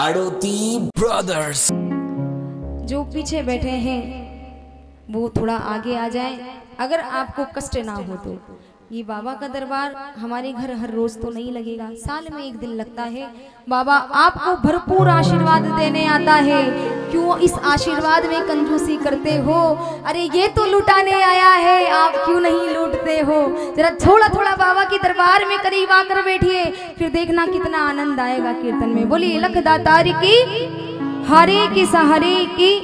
आड़ोती brothers जो पीछे बैठे हैं, वो थोड़ा आगे आ जाए। अगर आपको कष्ट ना हो तो। ये बाबा का दरबार हमारे घर हर रोज तो नहीं लगेगा। साल में एक दिन लगता है। बाबा आपको भरपूर आशीर्वाद देने आता है। क्यों इस आशीर्वाद में कंजूसी करते हो? अरे ये तो लुटाने आया है। आप क्यों नहीं लूटते हो? जरा थोड़ा थोड़ा बाबा के दरबार में करीब आकर बैठिए। फिर देखना कितना आनंद आएगा कीर्तन में। बोलिए लख दातारी की, हरे की सहारे की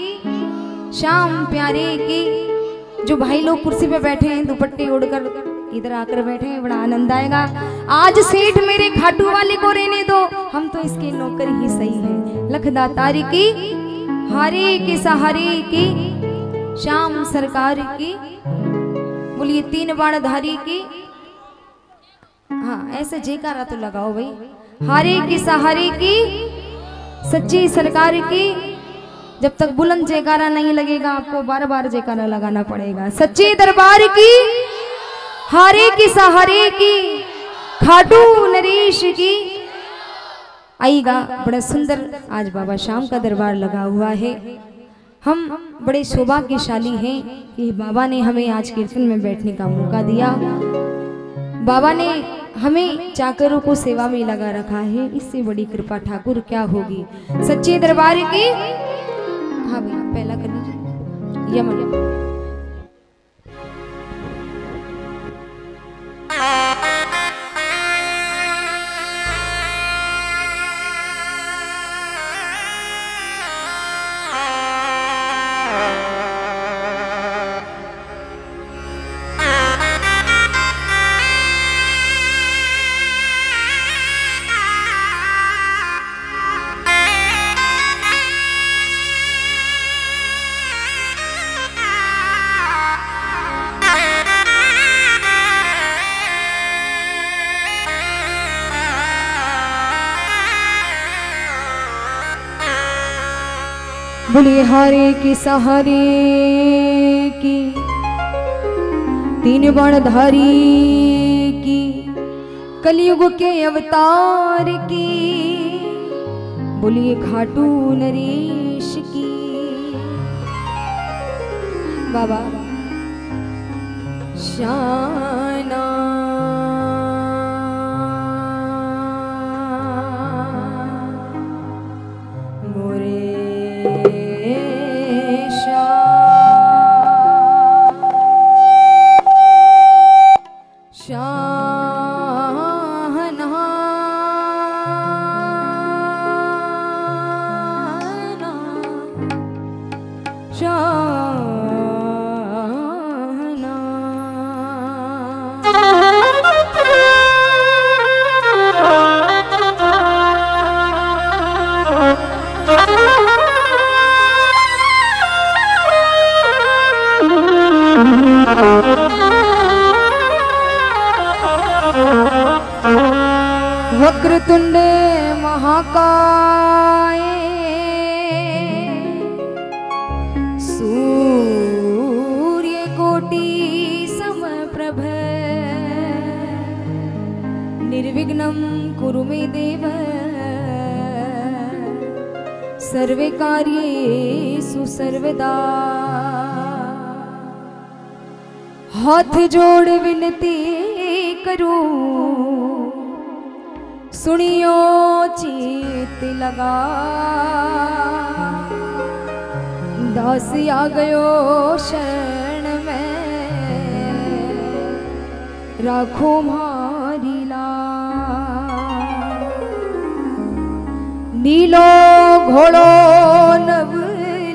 शाम प्यारे की। जो भाई लोग कुर्सी पे बैठे हैं, दुपट्टे उड़कर इधर आकर बैठे हैं, बड़ा आनंद आएगा। आज सेठ मेरे खाटू वाले को रहने दो। हम तो इसके नौकर ही सही है। लखदा तारी की, हरे के सहारे की शाम सरकार की, बोलिए तीन बाण धारी की। हाँ ऐसे जयकारा तो लगाओ भाई। हरे की सहारे की, सच्ची सरकार की। जब तक बुलंद जयकारा नहीं लगेगा, आपको बार बार जयकारा लगाना पड़ेगा। सच्चे दरबार की हारे की सहारे की, खाटू नरेश की। आइएगा, बड़ा सुंदर आज बाबा शाम का दरबार लगा हुआ है। हम बड़े सौभाग्यशाली हैं कि बाबा ने हमें आज कीर्तन में बैठने का मौका दिया। बाबा ने हमें चाकरों को सेवा में लगा रखा है। इससे बड़ी कृपा ठाकुर क्या होगी? सच्चे दरबार की हाँ भैया, पहला कर लीजिए। यमन। बोलिए हारे की सहारे की तीन बाणधारी की, कलयुग के अवतार की, बोलिए खाटू नरेश की। बाबा, शाना सर्वे कार्येषु सर्वदा। हाथ जोड़ विनती करूँ। सुनियो, चीत लगा। दास आ गयो शरण में। राखो मारी नीलो घोड़ो नव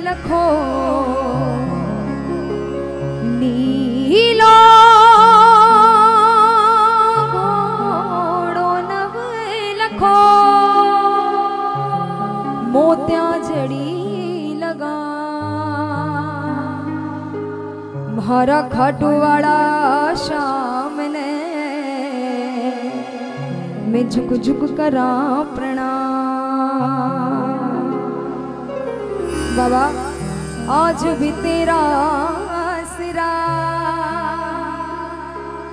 लखो। नीलो घोड़ो नव लखो। मोत्या जड़ी लगा। मारा खाटू वाला शाम ने मैं झुक झुक करा प्रणाम बाबा, आज भी तेरा आसरा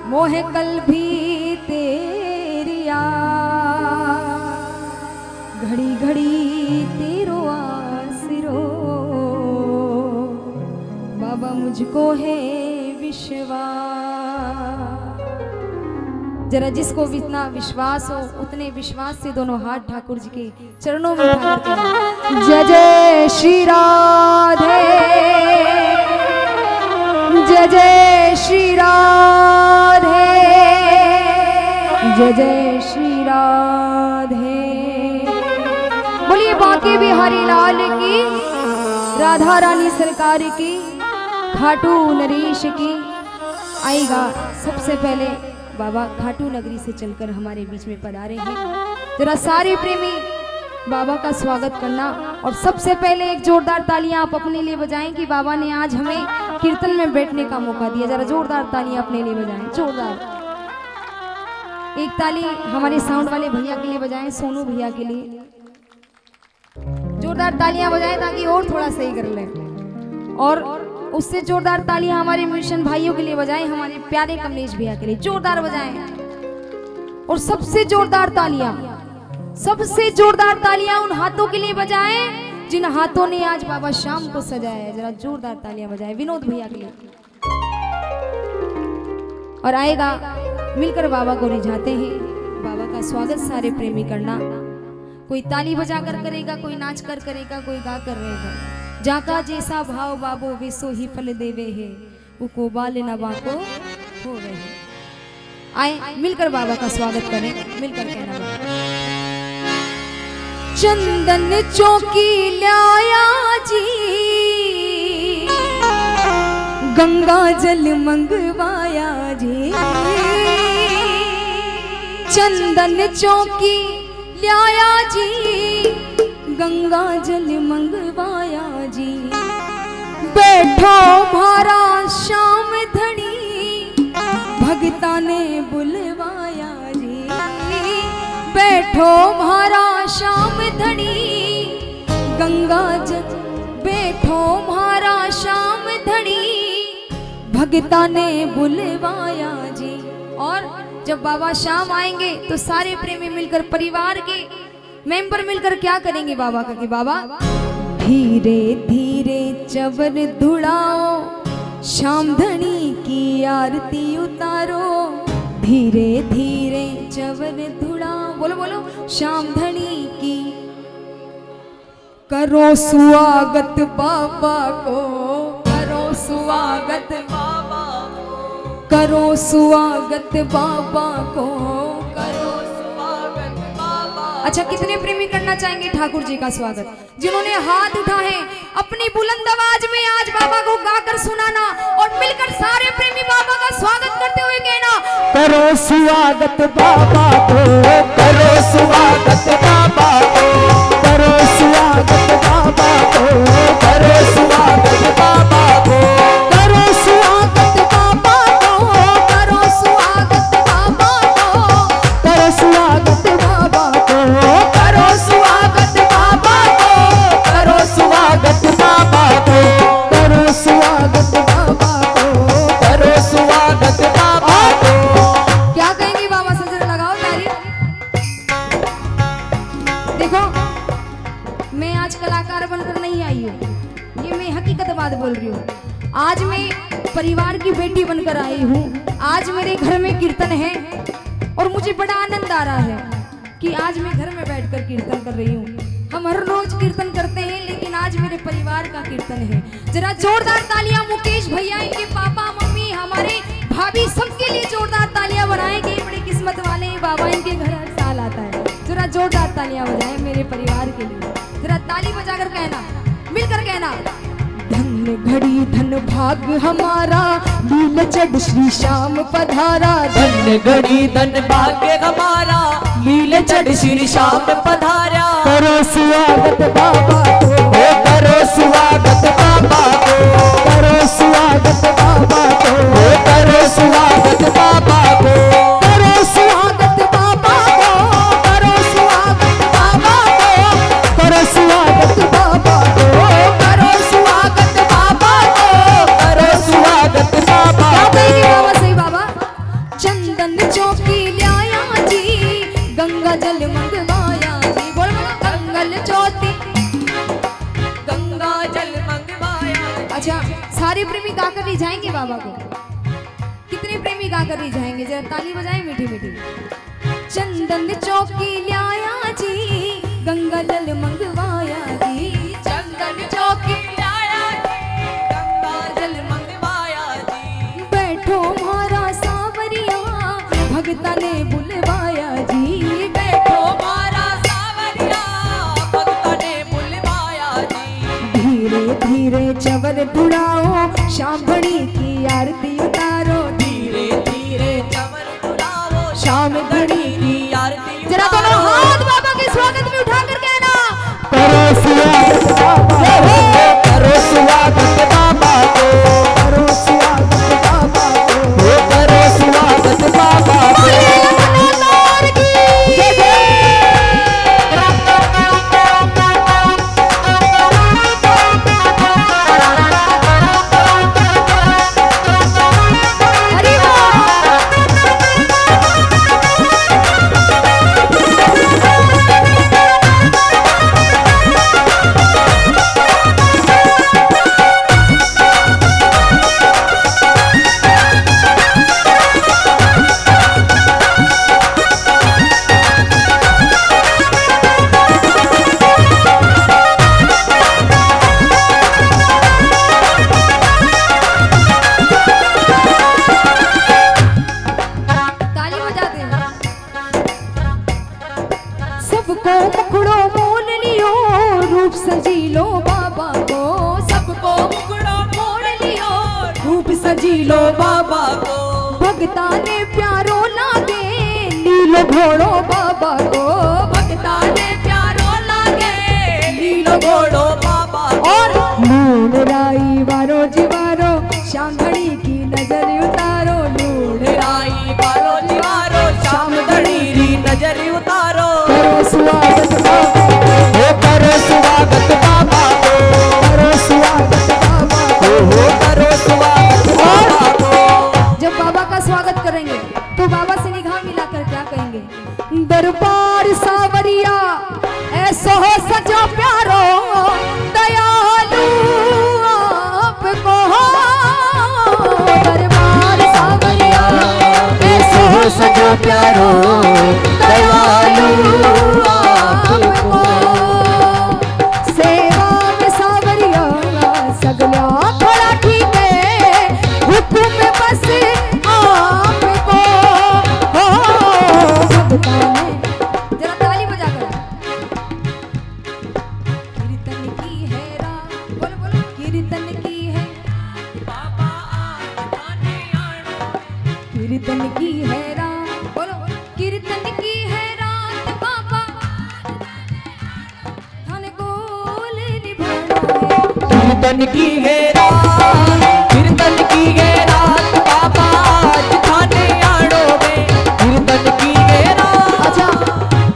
मोह कल भी तेरी घड़ी घड़ी तेरो आसरो। बाबा, मुझको है विश्वास। जरा जिसको जितना विश्वास हो, उतने विश्वास से दोनों हाथ ठाकुर जी के चरणों में जय जय श्री राधे। जय जय श्री राधे। जय जय श्री राधे। बोलिए, बांके बिहारी लाल की, राधा रानी सरकार की, खाटू नरेश की, आएगा सबसे पहले बाबा खाटू नगरी से चलकर हमारे बीच में पधारे हैं। जरा सारे प्रेमी बाबा का स्वागत करना और सबसे पहले एक जोरदार तालियाँ आप अपने लिए बजाएँ कि बाबा ने आज हमें कीर्तन में बैठने का मौका दिया। जरा जोरदार तालियाँ अपने लिए बजाएँ। जोरदार। एक ताली हमारे साउंड वाले भैया के लिए बजाएँ, सोनू भैया के लिए। जोरदार तालियाँ बजाएँ ताकि और थोड़ा सही कर लें। और उससे जोरदार तालियाँ हमारे म्यूजिशियन भाइयों के लिए बजाएँ, हमारे प्यारे कमलेश भैया के लिए जोरदार बजाएँ। और सबसे जोरदार तालियाँ, सबसे जोरदार तालियाँ उन हाथों के लिए बजाएँ, जिन हाथों ने आज बाबा शाम को सजाया है। जरा जोरदार तालियाँ बजाएँ, विनोद भैया के लिए। और आएगा, मिलकर बाबा को रिझाते हैं। बाबा का स्वागत सारे प्रेमी करना। कोई ताली बजा कर करेगा, कोई नाच कर करेगा, कोई गा कर रहेगा। जाका जैसा भाव बाबो, वैसो ही फल देवे है। वो को बाल न बाको हो रहे आए, मिलकर बाबा का स्वागत करें, मिलकर कहना चंदन चौकी लाया जी। गंगा जल मंगवाया जी। चंदन चौकी लाया जी। गंगा जल मंगवाया जी। बैठो भारा शाम धनी भगता ने बुलवाया जी। बैठो भारा शाम धनी गंगा जल बैठो भारा शाम धनी भगता ने बुलवाया जी। और जब बाबा शाम आएँगे तो सारे प्रेमी मिलकर परिवार के मेंबर मिलकर क्या करेंगे बाबा का कि बाबा? धीरे धीरे चवर धुड़ाओ शाम धनी की आरती उतारो। धीरे धीरे चवर धुड़ाओ, बोलो बोलो शाम धनी की। करो स्वागत बाबा को, करो स्वागत बाबा को, करो स्वागत बाबा को। अच्छा कितने प्रेमी करना चाहेंगे? ठाकुर जी का स्वागत। जिन्होंने हाथ उठाए, अपनी बुलंद आवाज़ में आज बाबा को गाकर सुनाना और मिलकर सारे प्रेमी बाबा का स्वागत करते हुए कहना, करो स्वागत बाबा को, करो स्वागत बाबा आज मेरे परिवार का कीर्तन है। जरा जोरदार तालियाँ, मुकेश भैया इनके पापा, मम्मी, हमारे भाभी सबके लिए जोरदार तालियाँ बनाएँगे। बड़े किस्मत वाले बाबा इनके घर हर साल आता है। जरा जोरदार तालियाँ बजाएँ मेरे परिवार के लिए। जरा ताली बजाकर कहना, मिलकर कहना। धन घड़ी, धन भाग हमारा लील चढ़ श्री श्याम पधारा। धन घड़ी, धन भाग्य हमारा लील चढ़ श्री श्याम पधारा। करो स्वागत बाबा ओ करो स्वागत बाबा। जाएँगे बाबा को। कितने प्रेमी गाकर ले जाएँगे जरा ताली बजाएँ मीठी मीठी। चंदन चौकी लाया जी गंगा जल मंगवाया जी। चंदन चौकी लाया गंगा जल मंगवाया जी। बैठो मारा सावरिया भगता ने बुलवाया जी। बैठो मारा सावरिया भक्ता ने बुलवाया जी। धीरे धीरे चवर बुलाओ शांभणी की आरती सबको पकड़ो मोल लियो रूप सजी लो बाबा को। सबको मुकड़ो मोड़ लियो रूप सजी लो बाबा को। भगता ने प्यारो लागे नीलो घोड़ो बाबा को। भगता ने प्यारो लागे नीलो घोड़ो बाबा और लूण राई वारो जीवारो शांगड़ी की नज़र उतारो प्यारो कीर्तन की है रात, कीर्तन की है रात आड़ो में। कीर्तन की है रात। अच्छा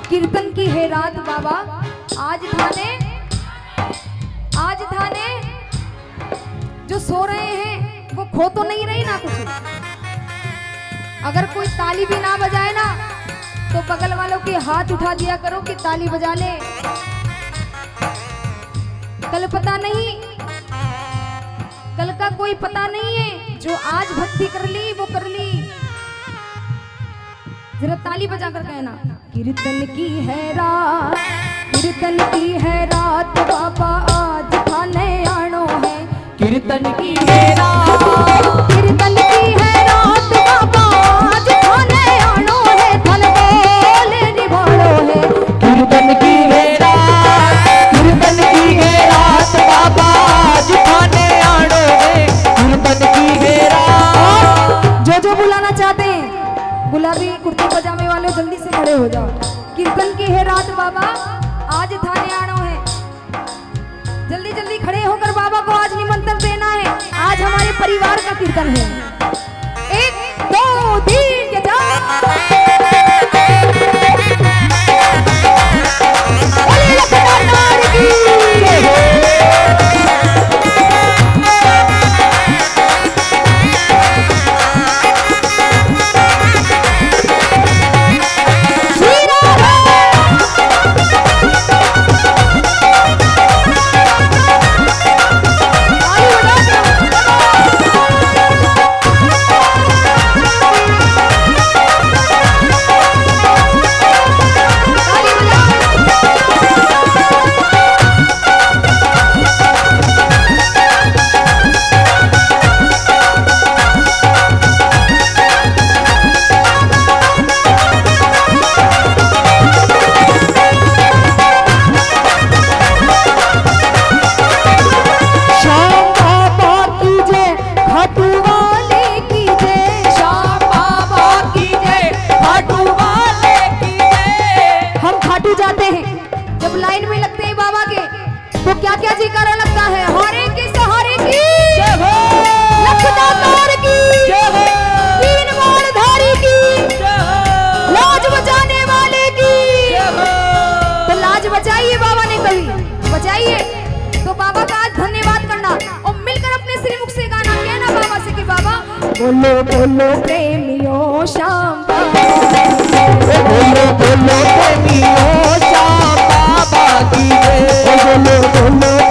कीर्तन की है रात, बाबा। आज थाने आज थाने जो सो रहे हैं, वो खो तो नहीं रही ना कुछ अगर कोई ताली भी ना बजाए ना तो बगल वालों के हाथ उठा दिया करो कि ताली बजा ले कल पता नहीं का कोई पता नहीं है। जो आज भक्ति कर ली वो कर ली। जरा ताली बजा कर कहना कीर्तन की है रात कीर्तन की है रात बाबा आज खाने आनो है। कीर्तन की है रात कीर्तन परिवार का कीर्तन है। बताइए तो बाबा का आज धन्यवाद करना। और मिलकर अपने श्रीमुख से गाना कहना बाबा से कि बाबा बोलो बोलो प्रेमियों शाम बोलो बोलो प्रेमियों शाम बाबा की बोलो बोलो।